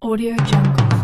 Audio Jungle.